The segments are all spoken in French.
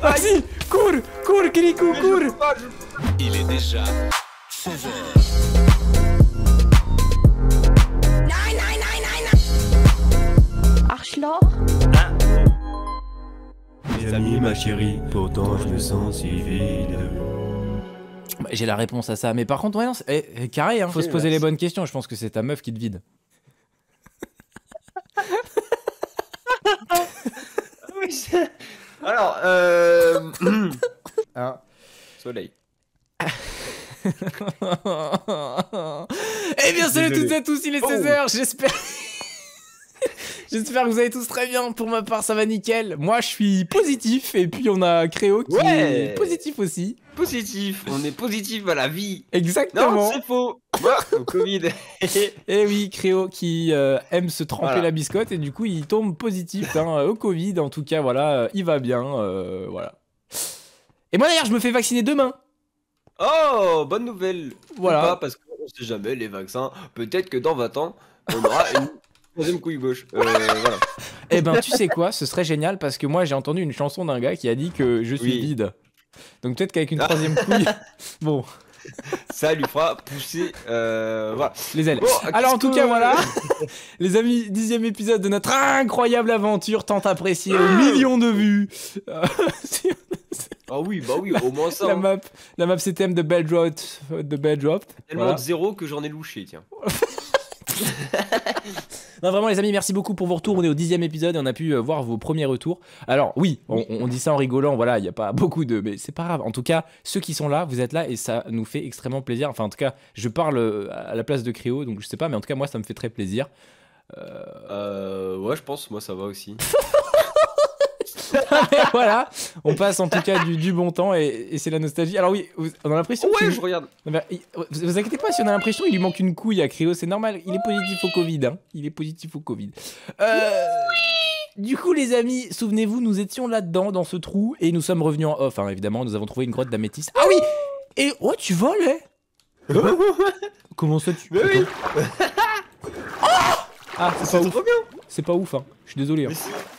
Vas-y, cours, cours, Kirikou, cours. Il est déjà 16h. Arschloch Mes amis, ma chérie, pourtant je me sens si vide. Bah, J'ai la réponse à ça, mais par contre, ouais, non, c'est- eh, eh, carré, hein, faut se poser les merci. bonnes questions. Je pense que c'est ta meuf qui te vide. Oui, c'est- Alors, euh... Hein Soleil. eh bien, salut Désolé. toutes et à tous, il est Oh. 16h, j'espère. J'espère que vous allez tous très bien. Pour ma part, ça va nickel. Moi, je suis positif. Et puis, on a Créo qui Ouais. est positif aussi. Positif, on est positif à la vie. Exactement. Non, c'est faux. Moi, au Covid. Et oui, Créo qui euh, aime se tremper Voilà. la biscotte. Et du coup, il tombe positif hein, au Covid. En tout cas, voilà, euh, il va bien. euh, voilà. Et moi, d'ailleurs, je me fais vacciner demain. oh, bonne nouvelle. Voilà. Ou pas, parce qu'on sait jamais, les vaccins. Peut-être que dans 20 ans, on aura une troisième couille gauche. Euh, voilà. Eh ben, tu sais quoi, ce serait génial parce que moi j'ai entendu une chanson d'un gars qui a dit que je suis Oui. vide. Donc peut-être qu'avec une Ah. troisième couille. Bon, Ça lui fera pousser. Euh, voilà. les ailes. Bon, Alors en qu'est-ce tout cas, que- voilà. Les amis, dixième épisode de notre incroyable aventure tant appréciée aux millions de vues. Euh, sur Ah oui, bah oui, au moins ça. la hein. map, la map CTM de Bedrop, de Bedrop. Tellement Voilà. de zéro que j'en ai louché, tiens. Non, vraiment, les amis, merci beaucoup pour vos retours. On est au dixième épisode et on a pu euh, voir vos premiers retours. Alors, oui, on, on dit ça en rigolant, voilà, il n'y a pas beaucoup de. Mais c'est pas grave. En tout cas, ceux qui sont là, vous êtes là et ça nous fait extrêmement plaisir. Enfin, en tout cas, je parle euh, à la place de Créo, donc je sais pas, mais en tout cas, moi, ça me fait très plaisir. Euh, ouais, je pense, moi ça va aussi. Voilà, on passe en tout cas du, du bon temps et, et c'est la nostalgie. Alors, oui, vous- on a l'impression Ouais, qu'il- je regarde. Non, mais, il- vous, vous inquiétez pas si on a l'impression qu'il lui manque une couille à Créo, c'est normal, il est positif au Covid. Hein. Il est positif au Covid. Euh, Du coup, les amis, souvenez-vous, nous étions là-dedans, dans ce trou, et nous sommes revenus en off. hein, évidemment, nous avons trouvé une grotte d'améthyste. Ah oui Et oh, tu voles, eh Comment ça, tu. Mais oui. Ah, c'est pas ouf. C'est pas ouf, hein. Je suis désolé. hein.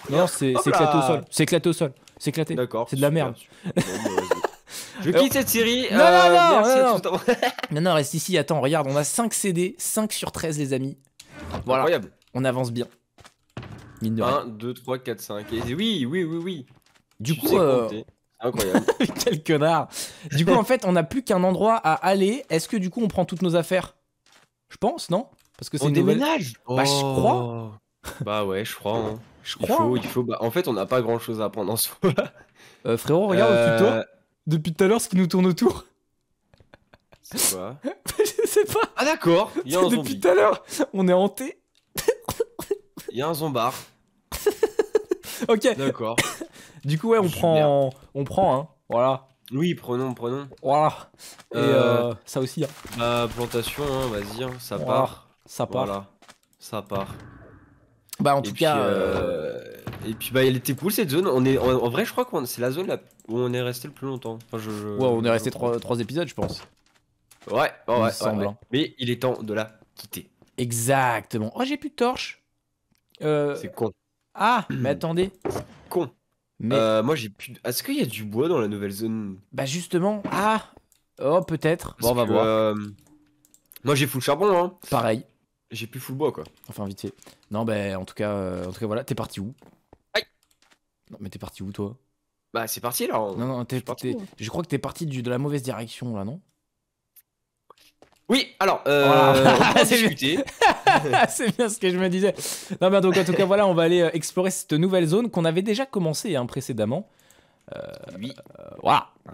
Non, c'est éclaté au sol. C'est éclaté au sol. C'est éclaté. D'accord. C'est de la merde. bah. Je quitte cette série. Non, euh, non, non, merci non, reste ici. Attends, regarde, on a 5 CD, 5 sur 13, les amis. Voilà, Incroyable. on avance bien. Mine de rien. 1, 2, 3, 4, 5. Et oui, oui, oui, oui. Du coup, euh. Incroyable. Quel connard Du coup, en fait, on n'a plus qu'un endroit à aller. Est-ce que du coup, on prend toutes nos affaires? Je pense, non? Parce que c'est On une nouvelle... déménage Bah, je crois. Bah ouais, je crois. hein. Je Il crois. faut, hein. il faut. Bah, en fait, on n'a pas grand chose à apprendre en soi. Euh, frérot, regarde au tuto. Euh, Depuis tout à l'heure, ce qui nous tourne autour. C'est quoi Je sais pas. Ah d'accord, il y a un Depuis tout à l'heure, on est hanté. Il y a un zombard. Ok. D'accord. Du coup, ouais, on prend, on prend, hein. Voilà, Oui, prenons, prenons. voilà. Et Euh, euh, ça aussi, hein. Bah, plantation, hein, vas-y, hein, ça Voilà. part. Ça part. Voilà. Ça part. Bah, en tout cas, euh, euh, et puis bah, elle était cool cette zone. On est, en, en vrai, je crois que c'est la zone là où on est resté le plus longtemps. Enfin, je, je- ouais, on est resté je- trois, trois épisodes, je pense. Ouais, ouais, hein. Mais il est temps de la quitter. Exactement. Oh, j'ai plus de torche. Euh, C'est con. Ah, mais attendez. Con. Mais Euh, moi, j'ai plus. de- Est-ce qu'il y a du bois dans la nouvelle zone? Bah justement, ah, oh peut-être. Bon, on va que, voir. euh, Moi, j'ai full charbon, hein. Pareil. J'ai plus full bois, quoi. Enfin vite fait. Non, bah en tout cas, euh, en tout cas voilà. T'es parti où? Aïe. Non, mais t'es parti où toi? Bah, c'est parti là. Non, non, t'es, parti, t'es- moi. je crois que t'es parti du- de la mauvaise direction là, non? Oui, alors, euh, Voilà. on va C'est bien. discuter. C'est bien ce que je me disais. Non, bah donc en tout cas voilà, on va aller euh, explorer cette nouvelle zone qu'on avait déjà commencé hein, précédemment. Oui, Euh, voilà. Euh,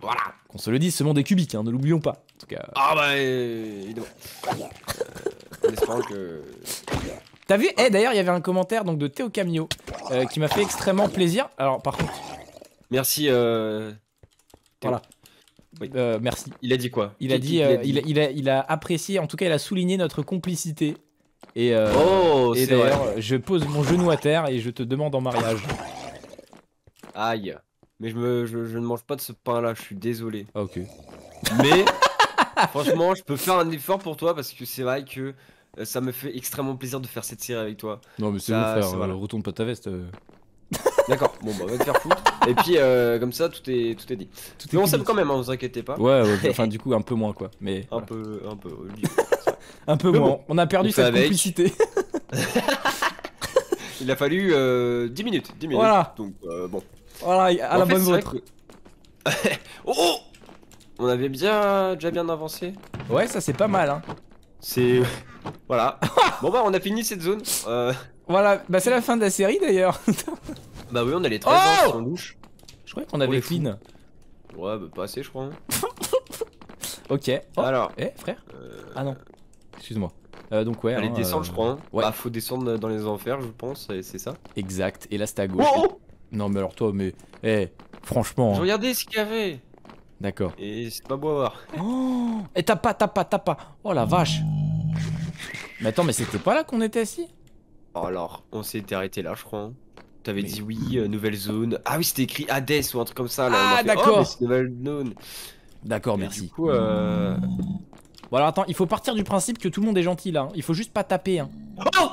voilà. qu'on se le dise, ce monde est cubique, hein, ne l'oublions pas. En tout cas. Ah bah, euh, évidemment. En espérant que. T'as vu Eh d'ailleurs, il y avait un commentaire donc de Théo Camio euh, qui m'a fait extrêmement plaisir. Alors par contre, Merci. Euh... Théo. Voilà. Oui. euh, merci. Il a dit quoi Il a dit, euh, il, a, il a- il a apprécié, en tout cas, il a souligné notre complicité. Et, euh, Oh, et d'ailleurs, je pose mon genou à terre et je te demande en mariage. Aïe. Mais je, me, je, je ne mange pas de ce pain-là, je suis désolé. Ah, ok. Mais franchement, je peux faire un effort pour toi parce que c'est vrai que Euh, Ça me fait extrêmement plaisir de faire cette série avec toi. Non, mais c'est bon, frère. c'est- voilà. euh, Retourne pas ta veste. euh. D'accord, bon bah on va te faire foutre. Et puis euh, comme ça tout est tout est dit. Tout est Mais on public. s'aime quand même, hein, vous inquiétez pas. Ouais, ouais, enfin, du coup, un peu moins, quoi. Mais. Un voilà. peu, un peu. Un peu Mais moins. bon, on a perdu on cette avec. complicité. Il a fallu euh, 10 minutes, 10 minutes. Voilà. Donc euh, bon. voilà, à la fait, bonne vôtre. que- oh, oh On avait bien, déjà bien avancé. Ouais, ça c'est pas mal, hein. C'est voilà. bon bah on a fini cette zone. Euh, Voilà, bah c'est la fin de la série d'ailleurs. Bah oui on a les 13 Oh ans qui sont louches. Je croyais qu'on On avait fous. clean. Ouais bah pas assez je crois. hein. Ok. Oh. Alors. Eh, frère euh, Ah non. Excuse-moi. Euh, donc ouais. Allez hein, descendre euh, je crois. hein. ouais. Bah faut descendre dans les enfers je pense et c'est ça. Exact. Et là c'est à gauche. Oh, Non mais alors toi, mais. Eh, franchement. Je regardais ce qu'il y avait. D'accord. Et c'est pas beau à voir. Oh Et t'as pas, t'as pas, t'as pas. Oh la vache. Mais attends, mais c'était pas là qu'on était assis? Oh, alors on s'était arrêté là je crois. hein. T'avais Mais- dit oui, euh, nouvelle zone. Ah oui c'était écrit Hades ou un truc comme ça là. Ah, fait, d'accord. Oh, nouvelle zone. D'accord, merci. Du coup euh... Bon alors attends, il faut partir du principe que tout le monde est gentil là. hein. Il faut juste pas taper. Hein. Oh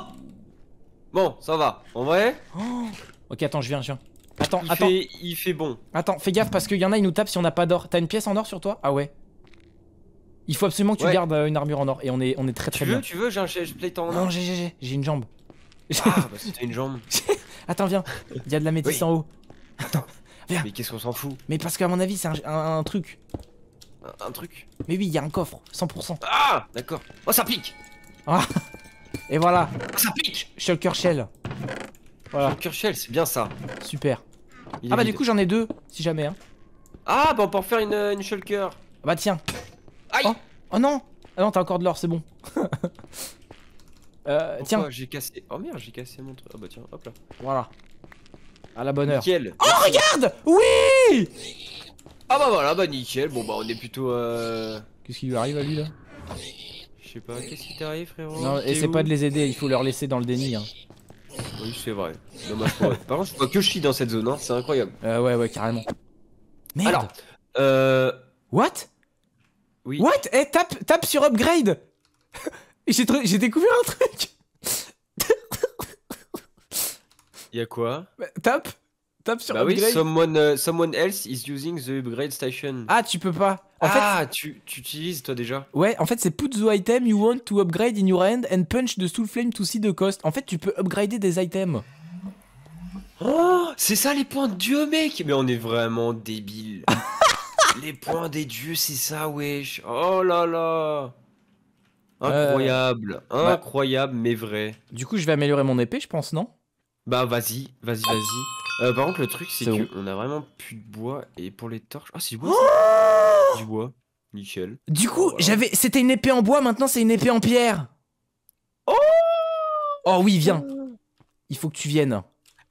Bon ça va. En vrai? Oh ok, attends, je viens, je viens. Attends, Il attends, fait, il fait bon. attends, fais gaffe parce qu'il y en a, ils nous tapent si on n'a pas d'or. T'as une pièce en or sur toi? Ah ouais. Il faut absolument que tu Ouais. gardes euh, une armure en or et on est, on est très Tu très veux, bien. tu veux, j'ai un plate en Non, or. j'ai, j'ai, j'ai, j'ai une jambe. Ah bah c'était une jambe. Attends, viens. Il y a de la métisse Oui. en haut. Mais qu'est-ce qu'on s'en fout? Mais parce qu'à mon avis, c'est un, un- un truc. un, un truc? Mais oui, il y a un coffre, 100%. Ah D'accord. Oh ça pique Et voilà, Oh, Ça pique Shulker Shell. Voilà, Le c'est bien ça. super. Il Ah bah vide. du coup, j'en ai deux, si jamais. Hein. Ah bah on peut en faire une, une shulker. Bah tiens. Aïe Oh. Oh non Ah non, t'as encore de l'or, c'est bon. euh, Pourquoi tiens, j'ai cassé. Oh merde, j'ai cassé mon truc. Ah bah tiens, hop là. voilà. À la bonne heure. Nickel. Oh, regarde Oui Ah bah voilà, bah nickel. Bon bah on est plutôt euh. Qu'est-ce qui lui arrive à lui là? Je sais pas, qu'est-ce qui t'arrive frérot? Non, essaie pas de les aider, il faut leur laisser dans le déni. Hein. Oui, c'est vrai. Dommage pour eux. Par contre, je vois que je suis dans cette zone, hein. c'est incroyable. Euh, ouais, ouais, carrément. Merde Alors, euh. What? Oui. What? Eh, tape, tape sur upgrade J'ai découvert un truc Il y a quoi? Bah, Tape Tape sur Bah oui, upgrade someone, euh, someone else is using the upgrade station. Ah, tu peux pas. En fait, ah, tu, tu utilises toi déjà ouais, en fait, c'est put the item you want to upgrade in your hand and punch the soul flame to see the cost. En fait, tu peux upgrader des items. Oh, c'est ça les points de dieu, mec Mais on est vraiment débiles. les points des dieux, c'est ça, wesh. Oh là là. Incroyable, bah- incroyable, mais vrai. Du coup, je vais améliorer mon épée, je pense, non? Bah vas-y, vas-y, vas-y. Euh, par contre, le truc, c'est que on a vraiment plus de bois et pour les torches. Ah, c'est du bois. ça du bois, nickel. Du coup, voilà. j'avais, c'était une épée en bois, maintenant c'est une épée en pierre. Oh oui, viens. Il faut que tu viennes.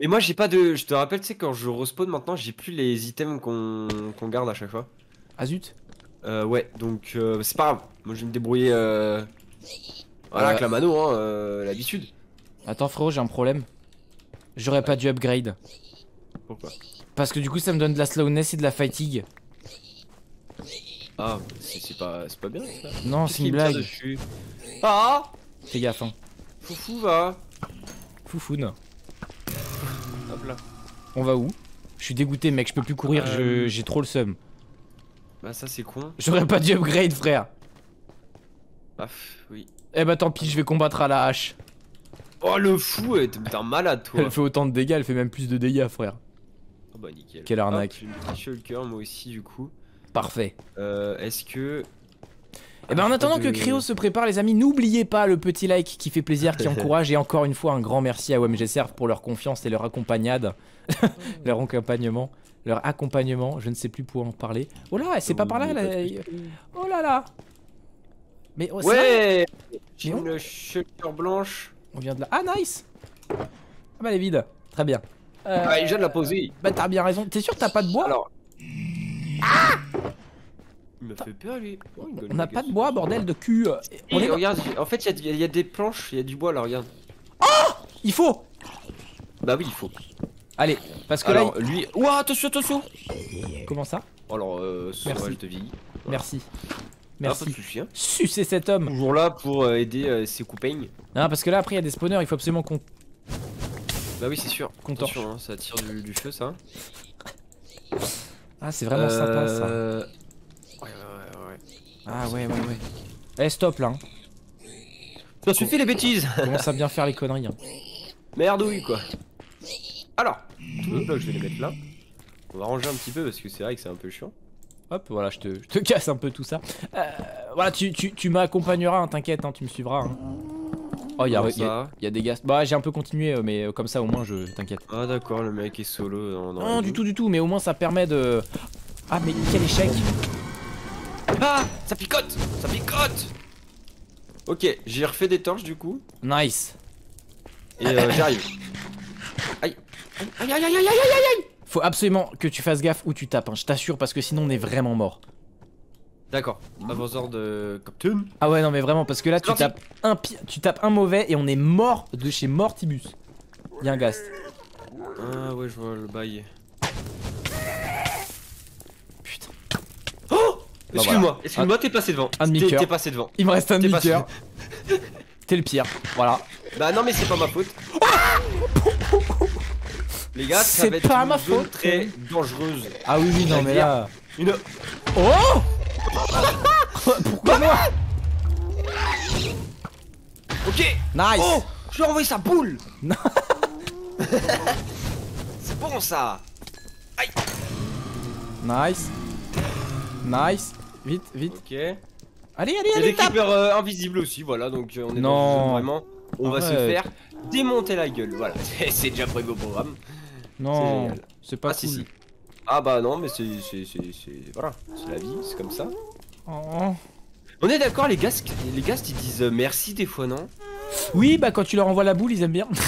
Et moi, j'ai pas de. Je te rappelle, tu sais, quand je respawn maintenant, j'ai plus les items qu'on qu'on garde à chaque fois. Ah zut. Euh, ouais, donc euh, c'est pas grave. Moi, je vais me débrouiller. Euh... Voilà, Euh. avec la mano, hein, euh, l'habitude. Attends frérot, j'ai un problème. J'aurais pas dû upgrade. Pourquoi Parce que du coup, ça me donne de la slowness et de la fatigue. Ah, c'est pas, c'est pas bien ça. Non, c'est une blague. Ah Fais gaffe, hein. Foufou va Foufoune. Hop là. On va où? Je suis dégoûté, mec, je peux plus courir, je- Euh. j'ai trop le seum. Bah, ça, c'est con. J'aurais pas dû upgrade, frère. Pff, oui. Eh bah tant pis, je vais combattre à la hache. Oh, le fou, t'es t'es un malade, toi. Elle fait autant de dégâts, elle fait même plus de dégâts, frère. Ah bah, nickel. Quelle arnaque. Hop, moi aussi, du coup. Parfait. Euh, est-ce que. Et ben en attendant que Cryo se prépare, les amis, n'oubliez pas le petit like qui fait plaisir, qui encourage. Et encore une fois, un grand merci à OMG Serve pour leur confiance et leur accompagnade. leur accompagnement. Leur accompagnement, je ne sais plus pour en parler. Oh là, c'est pas par là, là. soucis. Oh là là. Mais oh, Ouais J'ai on- une shulker blanche. on vient de là. Ah, nice Ah bah, elle est vide. Très bien. Euh, Ah, il vient de la poser. Bah, t'as bien raison. T'es sûr que t'as pas de bois Alors. Il me fait peur, lui. Oh, il On n'a pas de bois, bordel de cul. On Et est- regarde, en fait, il y, a- il y a des planches, il y a du bois là, regarde. Il faut Bah oui, il faut. Allez, parce que là. Alors, lui. Ouah, attention, attention il- Comment ça? Alors, euh, Merci. de vie. Merci. Ah, Merci. hein. Sucer cet homme. Toujours là pour euh, aider euh, ses copains. Non, parce que là, après, il y a des spawners, il faut absolument qu'on Bah oui, c'est sûr. qu'on torche. Attention, hein, ça tire du, du feu, ça. Ah, c'est vraiment sympa ça. Euh, Ouais, ouais, ouais, ouais. Ah, ouais, ouais, ouais. Eh, stop là. hein. Ça suffit les bêtises Commence à bien faire les conneries. hein. Merdouille, quoi. Alors, tous les blocs, je vais les mettre là. On va ranger un petit peu parce que c'est vrai que c'est un peu chiant. Hop, voilà, je te, je te casse un peu tout ça. Euh, voilà, tu, tu, tu m'accompagneras, hein, t'inquiète, hein, tu me suivras. hein. Oh, il y a, y des gars. Bah, j'ai un peu continué, euh, mais euh, comme ça, au moins, je t'inquiète. Ah d'accord, le mec est solo dans, dans la Non, du tout, du tout, mais au moins, ça permet de. Ah, mais quel échec Ah Ça picote Ça picote Ok, j'ai refait des torches du coup. Nice. Et euh, j'arrive. Aïe Aïe aïe aïe aïe aïe aïe Faut absolument que tu fasses gaffe où tu tapes, hein, je t'assure, parce que sinon, on est vraiment mort. D'accord, avanceur de Captain. Ah ouais, non, mais vraiment, parce que là, tu tapes, un pi- tu tapes un mauvais et on est mort de chez Mortibus. Y'a un gast. Ah ouais, je vois le bail. Putain. Oh Bah Excuse-moi, excuse-moi, t'es passé devant. Un demi-cœur. T'es passé devant. Il me reste un demi-cœur. T'es le pire. Voilà. Bah non mais c'est pas ma faute. Les gars, ça C'est va être pas une ma zone faute. très dangereuse. Ah oui, oui, non, mais là. Une... Oh Pourquoi moi Ok Nice Oh Je lui ai envoyé sa boule. C'est bon ça Nice. Nice. Vite, vite. Ok. Allez, allez, a allez, des tape creepers euh, invisibles aussi, voilà, donc euh, on est Non. dans une zone vraiment... On va se faire démonter la gueule, voilà. C'est- déjà prévu au programme. C'est Non, génial. c'est pas ah si si. Ah bah non, mais c'est... c'est- c'est- c'est- Voilà, c'est la vie, c'est comme ça. Oh. On est d'accord, les gars, les gars, ils disent euh, merci des fois, non? Oui, bah quand tu leur envoies la boule, ils aiment bien.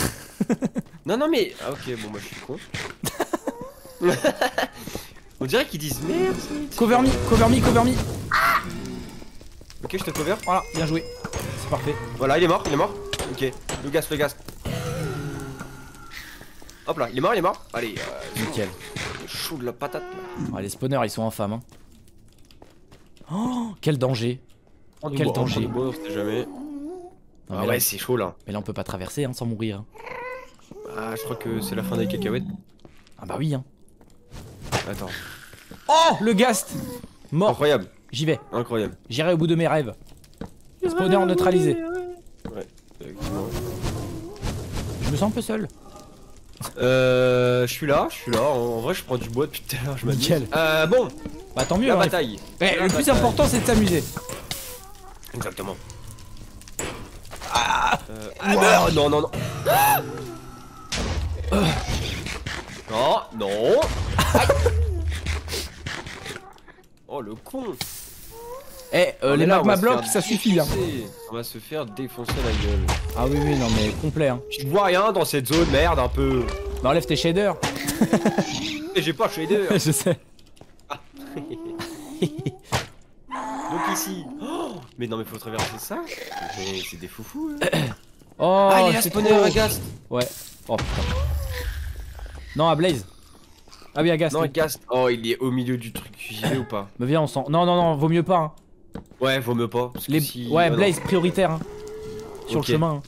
Non, non, mais. Ah, ok, bon, moi je suis con. On dirait qu'ils disent merci. cover me, cover me, cover me. Ok, je te cover. Voilà, bien joué. C'est parfait. Voilà, il est mort, il est mort. Ok, le gaz, le gaz. Hop là, il est mort, il est mort. Allez, euh, Nickel. Chaud de la patate là. Ah, les spawners, ils sont infâmes. Hein. Oh, quel danger. Oh, quel Bon, danger. bon, on sait jamais. Non, Ah mais, ouais, là, c'est chaud là. mais là, on peut pas traverser hein, sans mourir. hein. Ah, je crois que c'est la fin des cacahuètes. Ah bah oui. Hein. Attends. Oh, le ghast Mort. Incroyable, J'y vais. incroyable. J'irai au bout de mes rêves. Spawner neutralisé. Effectivement. Je me sens un peu seul. Euh, je suis là, je suis là. En, vrai, je prends du bois depuis tout à l'heure, je m'amuse. Euh, bon, Bah tant mieux. la hein, il bataille. Eh, le plus bataille. important, c'est de s'amuser. Exactement. Ah, Ouah, non, non, non. Non, non. Aïe. Oh le con. Eh, euh, les magma blocs, ça suffit. Hein. On va se faire défoncer la gueule. Ah oui, oui, non mais complet. Hein. Je vois rien dans cette zone, merde un peu. Bah, enlève tes shaders. J'ai pas shader. Je sais. Donc ici. Oh, mais non mais faut traverser ça. C'est des foufous. hein. Oh, ah il est trop. Agast. Ouais. Oh putain. Non, à Blaze. Ah oui, Agast. Non oui. Agast. Oh il est au milieu du truc. J'y vais ou pas? Mais viens, on s'en. Non, non, non, vaut mieux pas. Hein. Ouais vaut mieux pas. parce que Les... si- Ouais, ah non. Blaze prioritaire. Hein. Sur Ok. le chemin. hein.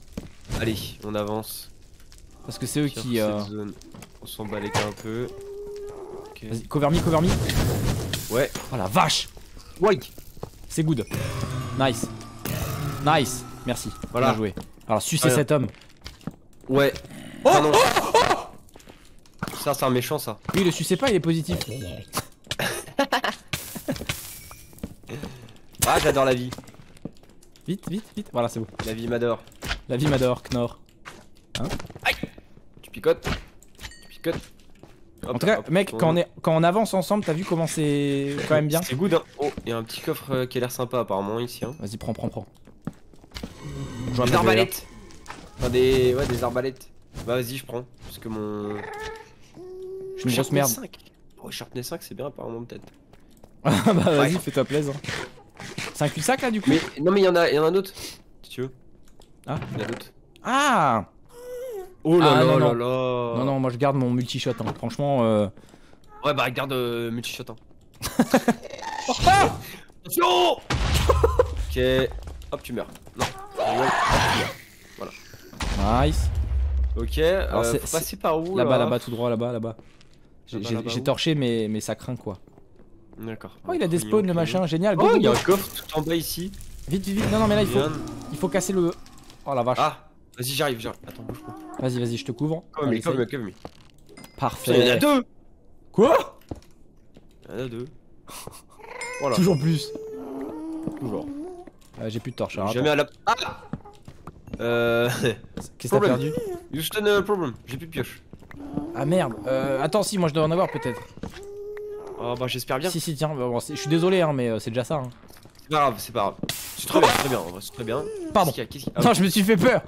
Allez on avance. Parce que c'est eux Sur qui. euh, zone. On s'en bat les un peu. Ok. Vas-y, cover me, cover me. Ouais. Oh la vache. C'est good. Nice. Nice. Merci. Voilà. Bien joué. Alors, sucez cet homme. Ouais. Oh, non. Ça c'est un méchant ça. Lui, le sucez pas, il est positif. Ah j'adore la vie. Vite, vite, vite. Voilà, c'est bon. La vie m'adore. La vie m'adore, Knorr. Tu picotes. Tu picotes. Hop, En tout cas, hop, mec, on- quand on, est, quand on avance ensemble, t'as vu comment c'est quand même bien C'est good hein. Oh, il y a un petit coffre euh, qui a l'air sympa apparemment ici hein. Vas-y, prends, prends, prends. Des pas de arbalètes. Enfin des. Ouais des arbalètes. Bah vas-y je prends. Parce que mon. Je suis une grosse merde. 5. Oh Sharpness 5 c'est bien apparemment peut-être. Ah bah vas-y, fais-toi plaisir. C'est un cul-de-sac là du coup Mais non mais il y en a, il y en a un autre. Si tu veux. Ah. Il y en a d'autres. Ah Oh là Ah, là non, là non. là. Non, non, moi je garde mon multi-shot. hein. Franchement, euh... Ouais bah regarde euh, multishot hein. Ah Attention Ok. Hop, tu meurs. Non. Hop, tu meurs. Nice. Ok. Alors, euh, c'est- faut passer par où Là-bas, là? là-bas, tout droit, là-bas, là-bas. J'ai- torché, mais, mais ça craint quoi. D'accord. Oh, il a des spawns, le machin, génial. Oh, il y a un coffre tout en bas ici. Vite, vite, vite. Non, non, mais là, il faut, il faut casser le. Oh la vache. Ah, vas-y, j'arrive, j'arrive. Attends, bouge pas. Vas-y, vas-y, je te couvre. Cover me, Allez, cover me, essaye. cover me. Parfait. Il y en a deux Quoi? Il y en a deux. Voilà, Toujours plus. toujours. Euh, J'ai plus de torche. alors Jamais à la. Ah Euh. Qu'est-ce que t'as perdu? Houston euh, problem, j'ai plus de pioche. Ah merde. Euh, attends, si, moi je dois en avoir peut-être. Oh bah j'espère bien. Si, si, tiens. bon, je suis désolé, hein, mais euh, c'est déjà ça. hein. C'est pas grave, c'est pas grave. C'est très bien, c'est très bien, c'est très bien. Pardon. Qu'est-ce qu'il y a Qu'est-ce qu'il y a Non, je me suis fait peur.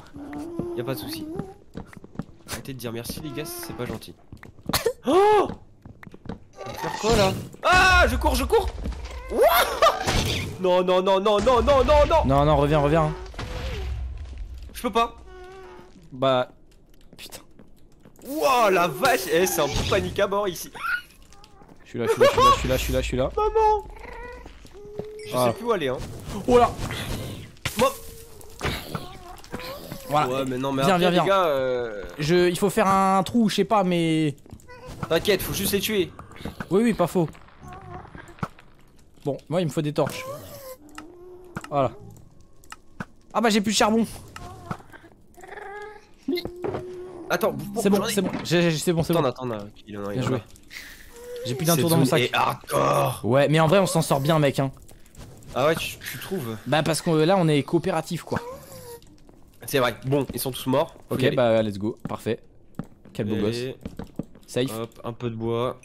y a pas de soucis. Arrêtez de dire merci les gars, c'est pas gentil. Oh On va faire quoi là? Ah Je cours, je cours Ouah Non, non, non, non, non, non, non, non Non, non, reviens, reviens. hein. Je peux pas Bah. Putain. Wow, la vache Eh, c'est un peu panique à bord ici. Je suis là, je suis là, je suis là, je suis là, je suis là. Maman Je Ah. sais plus où aller, hein. Oh là Moi Voilà. Ouais, mais non, mais Viens, après, viens, les viens. gars, euh, Je, il faut faire un trou, je sais pas, mais. T'inquiète, faut juste les tuer. Oui, oui, pas faux. Bon, moi il me faut des torches. Voilà. Ah bah j'ai plus de charbon. Attends, C'est bon, c'est bon. C'est bon, c'est Attends, bon. attends, attends, il en a, il Bien en a. joué. J'ai plus d'un tour dans mon sac. hardcore. Ouais, mais en vrai on s'en sort bien, mec. Hein. Ah ouais, tu, tu trouves Bah parce que là on est coopératif quoi. C'est vrai. Bon, ils sont tous morts. Ok, bah let's go. Parfait. Quel beau gosse. Safe. Hop, un peu de bois.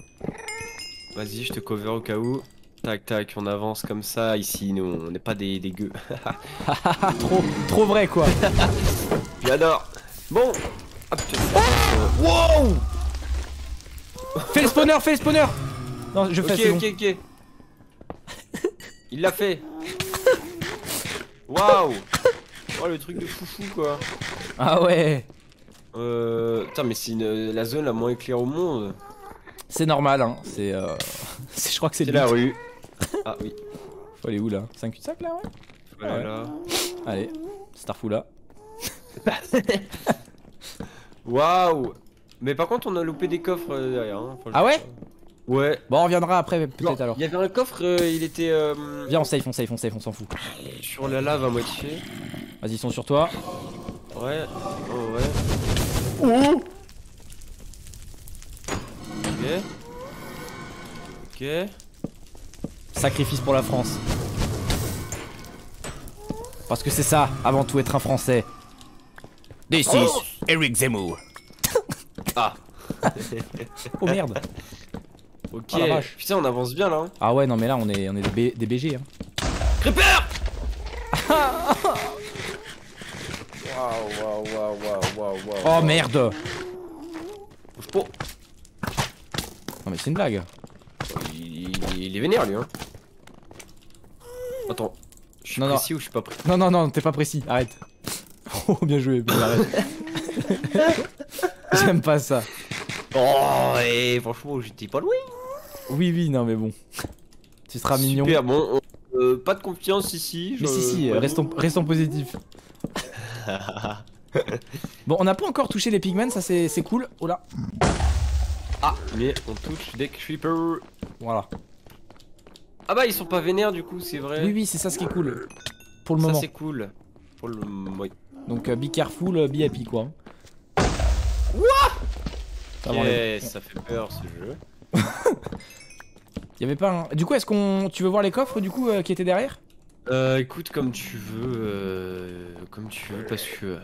Vas-y, je te cover au cas où. Tac, tac, on avance comme ça. Ici, nous, on n'est pas des, des gueux. Ah, trop, trop vrai quoi. J'adore. Bon. Ah putain. Wow fais le spawner, fais le spawner. Non, je fais, Ok, c'est bon. ok, ok. Il l'a fait. Waouh Oh, le truc de foufou, quoi. Ah ouais. Euh. Putain, mais c'est la zone la moins éclairée au monde. C'est normal, hein. C'est, euh... c'est- je crois que c'est C'est la rue. Ah oui. Faut aller où là? 5 cul de sac là, ouais? Voilà. Ouais. là. Allez, Starfou là. Waouh Mais par contre, on a loupé des coffres euh, derrière. hein. Enfin, je- Ah ouais? Ouais. Bon, on reviendra après peut-être alors. Il y avait un coffre, euh, il était euh, Viens, on safe, on safe, on safe, on s'en fout. sur la lave à moitié. Vas-y, ils sont sur toi. Ouais. Oh ouais. Ok. Ok. Sacrifice pour la France. Parce que c'est ça, avant tout être un Français. This Oh is Eric Zemmour. Ah. Oh merde. Ok. Oh la. Putain, on avance bien là. Hein. Ah ouais, non mais là on est, on est des, B- des BG. Hein. Creeper Waouh, waouh, waouh, waouh, waouh, waouh. Oh merde. Bouge pas. Non mais c'est une blague. Il, il- il est vénère lui, hein. Attends. Je suis Non, non. précis ou je suis pas prêt Non, non, non, t'es pas précis, arrête. Oh, bien joué, bien arrête. J'aime pas ça. Oh, et franchement, j'étais pas loin. Oui, oui, non mais bon. Tu seras mignon. Super, bon, on- euh, pas de confiance ici. Mais si, si, ouais. restons, restons positifs. Bon, on n'a pas encore touché les pigments, ça c'est cool. Oh là. Ah, mais on touche des creepers. Voilà. Ah bah, ils sont pas vénères du coup, c'est vrai. Oui, oui, c'est ça ce qui est cool. Pour le Ça, moment. c'est cool. Pour le. Oui. Donc, euh, be careful, euh, be happy quoi. Ok, ça fait peur ce jeu. Y avait pas un. Du coup, est-ce qu'on. Tu veux voir les coffres du coup euh, qui étaient derrière? Euh, écoute, comme tu veux. euh, comme tu veux, parce que. euh,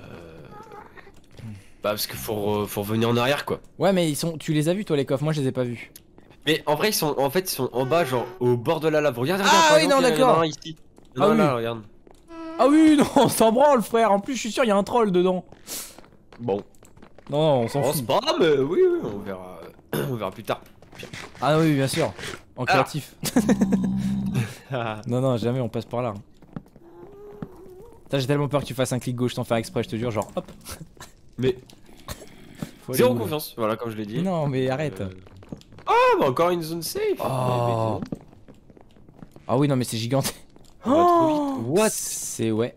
Bah, parce qu'il faut, re- faut revenir en arrière quoi. Ouais, mais ils sont. Tu les as vus toi les coffres? Moi, je les ai pas vus. Mais en vrai, ils sont, en fait, ils sont en bas, genre au bord de la lave. Regarde, Ah regarde. par oui, exemple, non, il y en a d'accord. Ah Non, oui. là, regarde. Ah oui, non, on s'en branle, frère. En plus, je suis sûr, il y a un troll dedans. Bon, Non, non, on s'en on fout. se bat, mais oui, oui, on verra, on verra plus tard. Ah oui, bien sûr. En créatif. Non, non, jamais on passe par là. J'ai tellement peur que tu fasses un clic gauche sans faire exprès, je te jure, genre hop. Mais zéro confiance. Voilà, comme je l'ai dit. Non, mais arrête. Euh, Ah, bah encore une zone safe. Oh. Ah oui, non, mais c'est gigantesque. Vite. What? C'est ouais.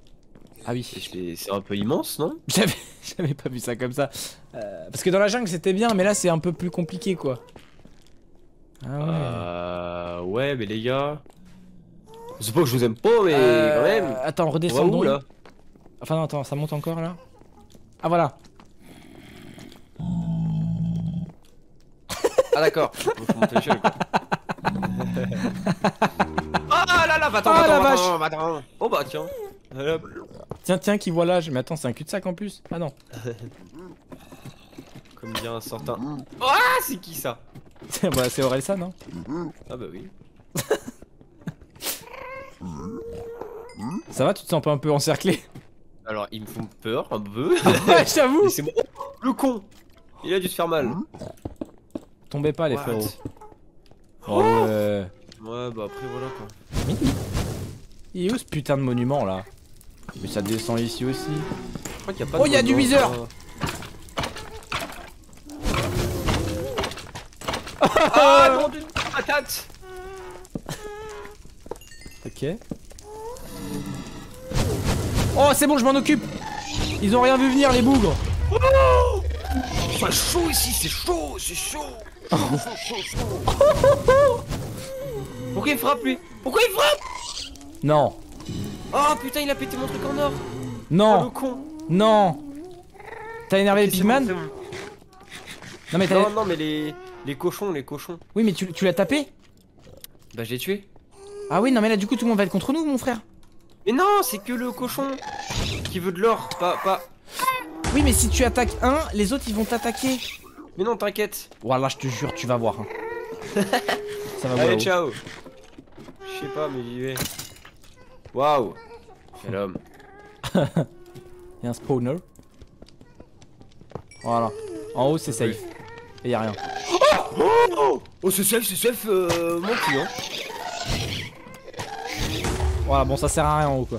Ah oui. C'est un peu immense, non? J'avais pas vu ça comme ça. Euh, parce que dans la jungle c'était bien, mais là c'est un peu plus compliqué quoi. Ah ouais. Euh, ouais, mais les gars. C'est pas que je vous aime pas, mais Euh, quand même. Attends, redescendons. où là? Enfin non, attends, ça monte encore là. Ah voilà. Ah d'accord. Ah là là, va-t'en, la va-t'en, vache. va-t'en, va-t'en. Oh bah tiens. Hop. Tiens, tiens, qui voit l'âge. Mais attends, c'est un cul-de-sac en plus. Ah non. Comme dit un certain. Ah, c'est qui ça? Bah, c'est Orelsan, non Ah bah oui. Ça va, tu te sens pas un peu encerclé? Alors, ils me font peur un peu. Ouais, j'avoue Mais c'est bon. Oh, le con Il a dû se faire mal. Tombez pas, les What frérots. Oh ouais. Ouais, bah après voilà quoi. Il est où ce putain de monument là? Mais ça descend ici aussi. Je crois qu'il y a pas Oh, il y a du Weezer. hein. Ah, non, d'une patate. Ok. Oh, c'est bon, je m'en occupe. Ils ont rien vu venir, les bougres. C'est chaud ici, c'est chaud, c'est chaud. Pourquoi il frappe lui? Pourquoi il frappe? Non Oh putain, il a pété mon truc en or Oh le Non con Non T'as énervé les bon, pigman bon. Non mais t'as... Non, non, mais les, les cochons, les cochons. Oui mais tu, tu l'as tapé Bah, je l'ai tué. Ah oui non mais là du coup tout le monde va être contre nous mon frère Mais non, c'est que le cochon qui veut de l'or, pas, pas. Oui mais si tu attaques un, les autres ils vont t'attaquer Mais non, t'inquiète. Voilà je te jure tu vas voir hein. Ça va Allez, voir ciao. Je sais pas, mais j'y vais. Waouh. Quel homme. Il y a un spawner Voilà En haut c'est safe Et y a rien Oh, c'est safe, c'est safe, euh, mon cul, hein. Voilà bon ça sert à rien en haut quoi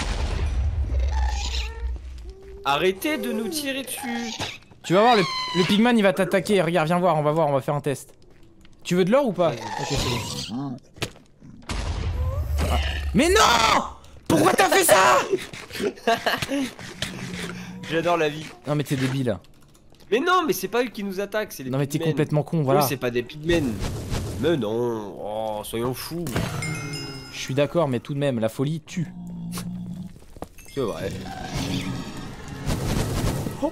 Arrêtez de nous tirer dessus. Tu vas voir le, le pigman il va t'attaquer Regarde viens voir on va voir on va faire un test Tu veux de l'or ou pas? Ok c'est bon Ah. Mais non Pourquoi t'as fait ça? J'adore la vie. Non mais t'es débile Mais non, mais c'est pas eux qui nous attaquent, c'est les Non mais t'es complètement con Eux, voilà c'est pas des pigmen. Mais non. Oh, soyons fous. Je suis d'accord mais tout de même la folie tue C'est vrai. Oh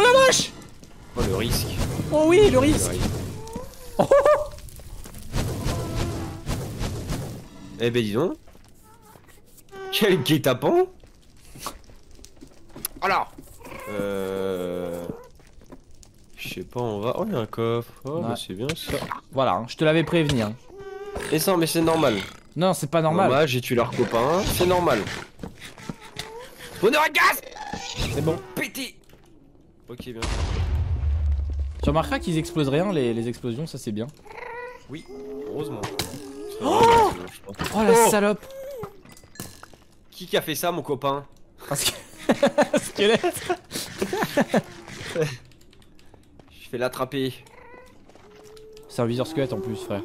la vache Oh, le risque. Oh oui le risque Oh, oh, oh. Eh ben dis donc. Quel guet-apens Alors Euh... Je sais pas, on va... Oh, il y a un coffre. Oh, Ouais. bah, c'est bien ça. Voilà hein, je te l'avais prévenu hein. Et ça, mais c'est normal. Non c'est pas normal Normal, j'ai tué leur copain, c'est normal. Bonheur à gaz C'est bon Pété Ok, bien. Tu remarqueras qu'ils explosent rien les, les explosions ça c'est bien Oui, heureusement. Oh. Oh la Oh salope Qui qui a fait ça, mon copain que... Squelette Je vais l'attraper. C'est un viseur squelette en plus frère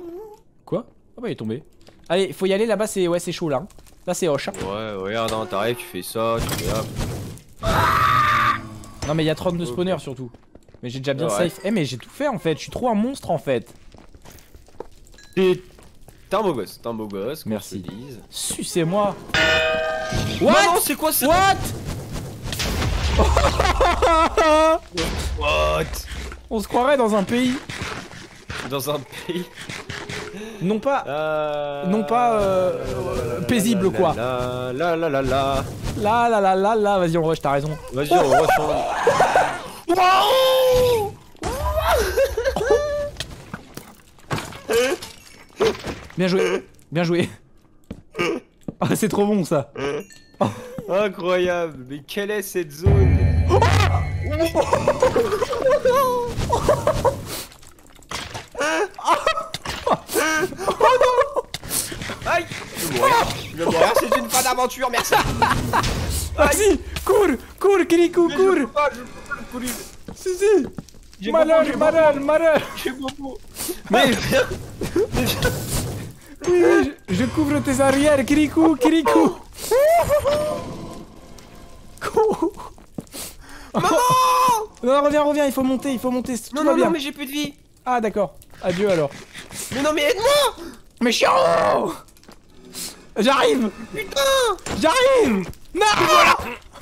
Quoi? Ah bah il est tombé Allez faut y aller là-bas c'est ouais c'est chaud là hein. Là c'est hoche hein. Ouais, regarde, hein, t'arrives, tu fais ça, tu fais là. Non mais il y a 32 spawners surtout Mais j'ai déjà bien Ouais. safe Eh mais j'ai tout fait en fait Je suis trop un monstre en fait T'es t'es un beau gosse, t'es un beau gosse, Merci. Sucez-moi What? Non, c'est quoi ça What? What? On se croirait dans un pays Dans un pays. Non pas Euh... Non pas, euh, euh, paisible, quoi. La la la la la. Là là là là là Vas-y on rush t'as raison Vas-y, on rechange. Bien joué Bien joué Ah c'est trop bon ça. Incroyable, mais quelle est cette zone? Aïe. Vais mourir. Je vais mourir, c'est une fin d'aventure, merci. Vas-y Cours Cours Kirikou Mais je peux cours pas, je peux pas le courir. Si si. J'ai Malin bobo, j'ai bobo Mais Oui, oui, je, je couvre tes arrières, Kirikou, Kirikou. Maman Non, reviens, reviens, il faut monter, il faut monter, tout Non, va non, bien. non, mais j'ai plus de vie. Ah, d'accord. Adieu alors. Mais non, mais aide-moi Mais chiant J'arrive Putain J'arrive Non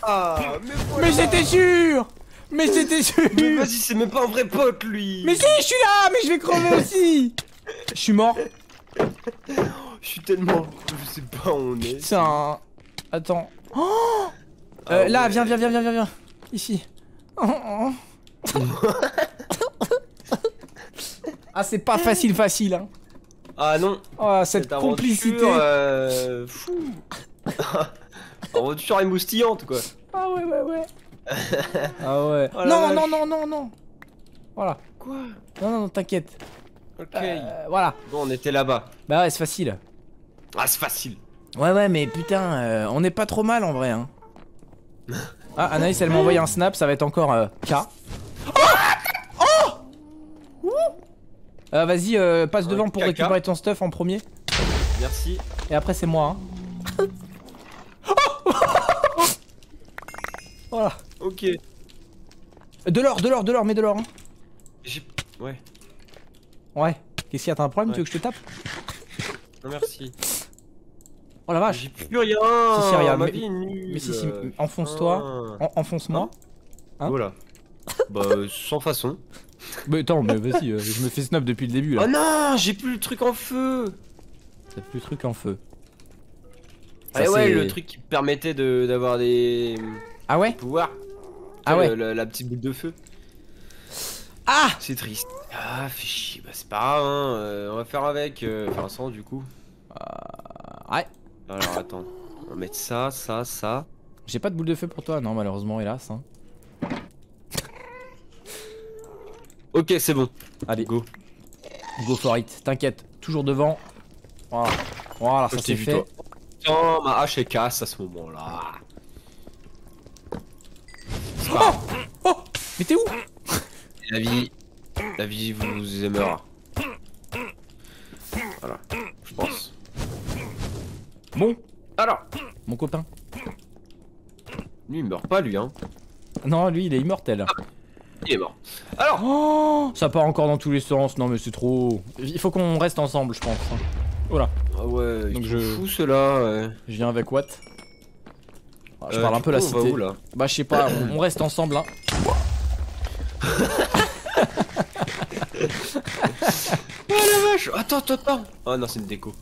Ah, mais voilà. Mais j'étais sûr Mais j'étais sûr Mais vas-y, c'est même pas un vrai pote, lui Mais si, je suis là Mais je vais crever aussi Je suis mort. Je suis tellement... Je sais pas où on est. Putain. Attends. Oh Euh, Ah là, ouais. viens, viens, viens, viens, viens, viens. Ici. Oh, oh. ah, c'est pas facile, facile. Hein. Ah non Oh, cette complicité. euh, Fou Aventure émoustillante, quoi. Ah ouais, ouais, ouais. ah ouais. Oh non, non, non, non, non. Voilà. Quoi? Non, non, non, t'inquiète. Ok. Euh, voilà. Bon, on était là-bas. Bah ouais, c'est facile. Ah, c'est facile. Ouais, ouais, mais putain, euh, on n'est pas trop mal en vrai. Hein. Ah, Anaïs, elle m'a envoyé un snap, ça va être encore euh, K. Oh Euh, Vas-y, euh, passe devant pour caca. récupérer ton stuff en premier. Merci. Et après, c'est moi. Hein. voilà. Ok. De l'or, de l'or, de l'or, mets de l'or. Hein. J'ai... Ouais. Ouais. Qu'est-ce qu'il y a T'as un problème Ouais. Tu veux que je te tape? Non, merci. Oh la vache. J'ai plus rien Si, si, regarde, Ma mais- vie est nulle Mais si, si, enfonce-toi. Ah. En- Enfonce-moi. Hein? Voilà. bah, euh, sans façon. Mais attends, mais vas-y, euh, je me fais snap depuis le début là. Oh non, j'ai plus le truc en feu T'as plus le truc en feu. Ah ouais, le truc qui me permettait de d'avoir des Ah ouais? pouvoirs. Ah ouais. le- la, la petite boule de feu. Ah C'est triste. Ah, fais chier. Bah, c'est pas grave, hein. euh, on va faire avec. euh, Enfin, sans du coup. Ouais. Alors, attends. On va mettre ça, ça, ça. J'ai pas de boule de feu pour toi, non, malheureusement, hélas. Hein. Ok, c'est bon. Allez, Go. go for it. T'inquiète, toujours devant. Voilà, voilà ça c'est fait. Putain, ma hache est casse à ce moment-là. Pas grave. Oh Mais t'es où? La vie, la vie vous aimera. Voilà, je pense. Bon, Alors, mon copain. lui il meurt pas lui hein. Non, lui, il est immortel. Il est mort. Alors, Oh Ça part encore dans tous les sens. Non, mais c'est trop. Il faut qu'on reste ensemble, je pense. Voilà, ah ouais, Donc je- fous cela. Ouais. je viens avec Watt. Ah, je Euh, parle un peu coup, la cité. où, là? Bah, je sais pas, on, on reste ensemble. Hein. Attends, attends, attends Oh non, c'est une déco.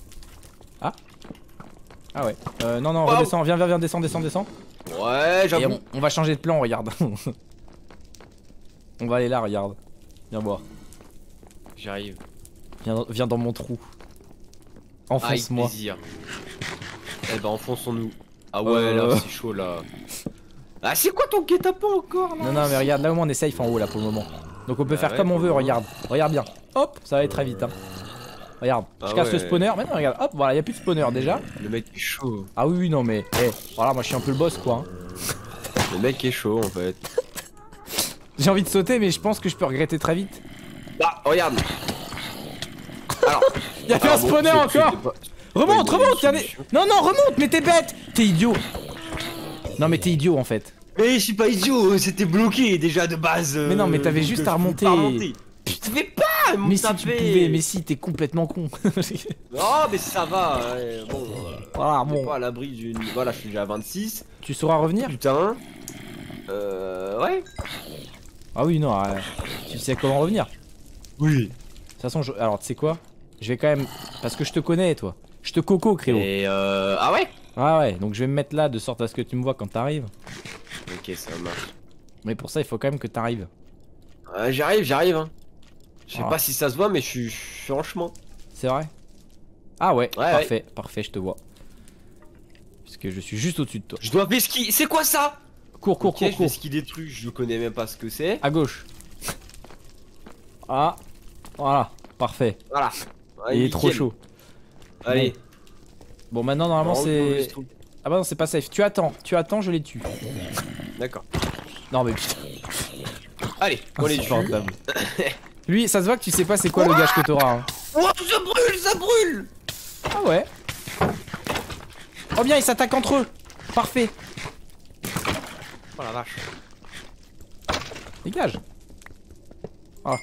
Ah ouais. Euh, non, non, Wow. redescends. Viens, viens, viens, descends, descends, descends. Ouais, Et j'avoue. on, on va changer de plan, regarde. on va aller là, regarde. Viens voir. J'arrive. Viens, dans- viens dans mon trou. Enfonce-moi. plaisir. Eh ben, enfonçons-nous. Ah ouais, Euh. là, c'est chaud, là. Ah, c'est quoi ton guet-apens encore, là Non, non, mais regarde, là au moins on est safe en haut là pour le moment. Donc on peut Bah faire ouais, comme on veut, regarde. Regarde bien. Hop, ça va aller très vite. Hein. Regarde, je Ah casse le spawner. Mais non, regarde, hop, voilà, y a plus de spawner déjà. Le mec est chaud. Ah oui, oui, non, mais. eh, voilà, moi je suis un peu le boss quoi. hein. Le mec est chaud, en fait. J'ai envie de sauter, mais je pense que je peux regretter très vite. Bah, regarde Alors, Y'a plus un bon, spawner encore pas- Remonte, remonte, des-. Non, non, remonte, mais t'es bête T'es idiot Non, mais t'es idiot en fait. Mais je suis pas idiot, c'était bloqué déjà de base. Mais non, mais euh, t'avais juste euh, à remonter. pas remonter. Je fais pas Mais si tu pouvais, mais si, t'es complètement con. Oh, mais ça va, ouais, bon. euh, voilà, on est bon. pas à l'abri d'une. Voilà, je suis déjà à 26. Tu sauras revenir? Putain. Euh. Ouais. Ah oui, non, euh, tu sais comment revenir. Oui. De toute façon, je... alors tu sais quoi? Je vais quand même. Parce que je te connais, toi. Je te coco, Créo. Et euh. Ah ouais? Ah ouais, donc je vais me mettre là de sorte à ce que tu me vois quand t'arrives. Ok, ça marche. Mais pour ça, il faut quand même que t'arrives. Euh, j'arrive, j'arrive. Hein. Je sais Ah. pas si ça se voit, mais je suis, je suis en chemin. C'est vrai? Ah ouais, Ouais, parfait, parfait, je te vois. Puisque je suis juste au-dessus de toi. Je dois ski. C'est quoi ça? Cours, cours, Ok, cours, je cours. ski des trucs, je connais même pas ce que c'est. À gauche. Ah, voilà, parfait. Voilà. Ouais, Il est trop chaud. Allez. Bon, maintenant, normalement, c'est. Ah bah non, c'est pas safe. Tu attends, tu attends, je les tue. D'accord. Non, mais putain. Allez, on les tue. Lui, ça se voit que tu sais pas c'est quoi le gage que t'auras. hein. Oh, ça brûle, ça brûle Ah ouais. Oh bien, ils s'attaquent entre eux. Parfait. Oh la vache. Dégage. Ah.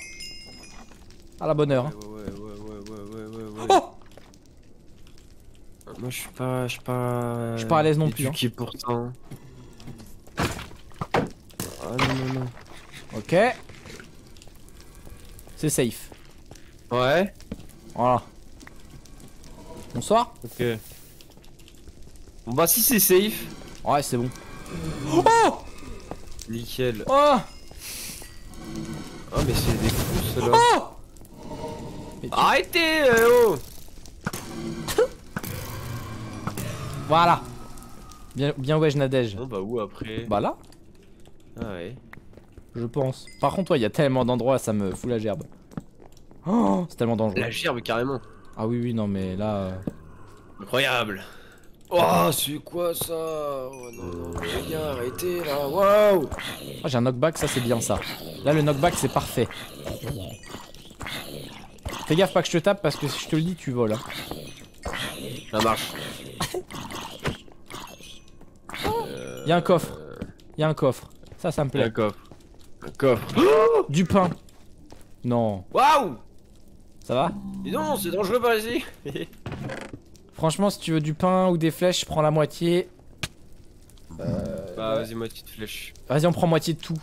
À la bonne heure. hein. Ouais, ouais, ouais, ouais, ouais, ouais, ouais, ouais. Oh Moi je suis pas. Je suis pas. Je suis pas à l'aise non plus, hein. Éduqué pourtant. Ah non, non, non. Ok. C'est safe. Ouais. Voilà. Bonsoir. Ok. Bon bah si c'est safe. Ouais, c'est bon. Oh Nickel. Oh Oh mais c'est des fous ceux-là. Oh Arrêtez euh, oh Voilà. Bien, bien ouais, je nadège. Bon bah où après? Bah là, Ah ouais. Je pense. Par contre, ouais, il y a tellement d'endroits, ça me fout la gerbe. Oh, c'est tellement dangereux. La gerbe carrément. Ah oui, oui, non, mais là. euh, Incroyable. Oh c'est quoi ça? Oh non non rien arrêtez là Waouh Ah, j'ai un knockback, ça c'est bien ça. Là, le knockback, c'est parfait. Fais gaffe pas que je te tape parce que si je te le dis, tu voles. hein. Ça marche. Il y a un coffre. Il y a un coffre. Ça, ça me Un plaît. coffre. Un coffre. Du pain. Non. Waouh Ça va? Dis donc c'est dangereux par ici Franchement, si tu veux du pain ou des flèches, prends la moitié. Bah vas-y moitié de flèche. Vas-y, on prend moitié de tout.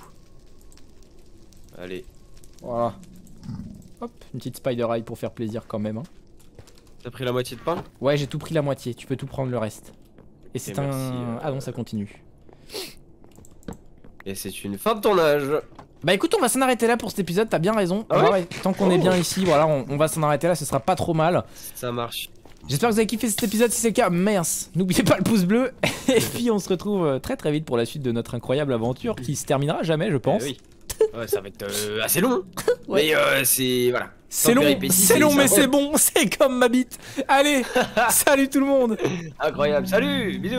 Allez. Voilà. Hop, une petite spider eye pour faire plaisir quand même. hein. T'as pris la moitié de pain? Ouais, j'ai tout pris la moitié. Tu peux tout prendre le reste. Et c'est un. merci, euh, Ah non, ça continue. Et c'est une fin de tournage. Bah écoute, on va s'en arrêter là pour cet épisode. T'as bien raison. Ah ouais tant qu'on est bien ici, voilà, on, on va s'en arrêter là. Ce sera pas trop mal. Ça marche. J'espère que vous avez kiffé cet épisode. Si c'est le cas, mince. N'oubliez pas le pouce bleu. Et puis on se retrouve euh, très très vite pour la suite de notre incroyable aventure qui se terminera jamais, je pense. Eh oui. Ouais, ça va être euh, assez long. Ouais. Mais euh, c'est. Voilà. C'est long, c'est long, mais c'est bon. C'est comme ma bite. Allez, salut tout le monde. Incroyable. Salut Bisous